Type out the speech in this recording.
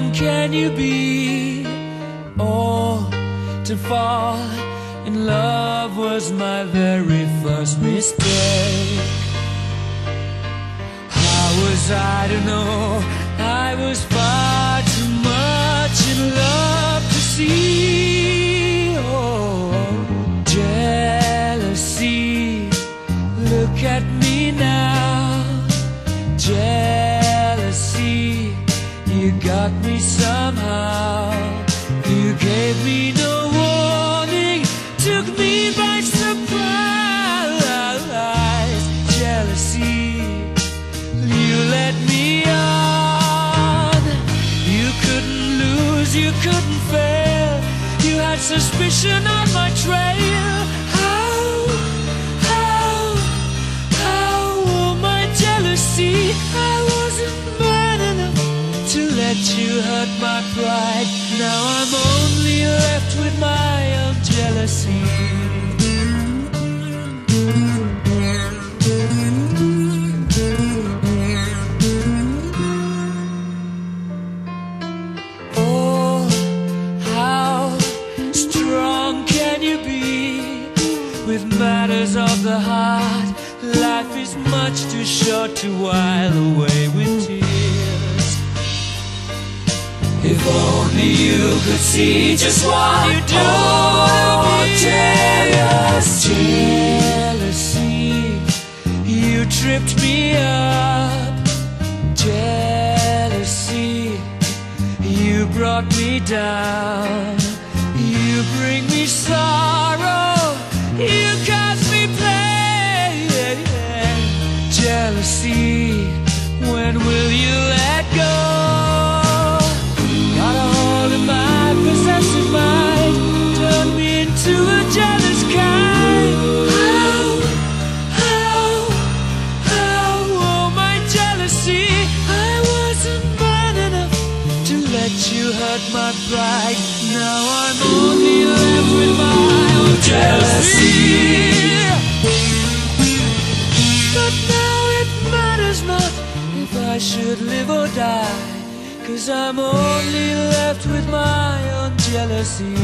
strong can you be? Oh, to fall in love was my very first mistake. How was I to know I was far too much in love to see? Oh, jealousy, look at me now. Jealousy, you got me somehow. You gave me no warning, took me by surprise. Jealousy, you let me on. You couldn't lose, you couldn't fail. You had suspicion on my trail. How, how, how, oh my jealousy, let you hurt my pride. Now I'm only left with my own jealousy. Oh, how strong can you be with matters of the heart? Life is much too short to while away with If only you could see just what you do oh, jealousy. jealousy. You tripped me up. Jealousy. You brought me down. You bring me sorrow. You cause me pain. Jealousy. Hurt my pride. Now I'm only left with my own jealousy. But now it matters not if I should live or die. Cause I'm only left with my own jealousy.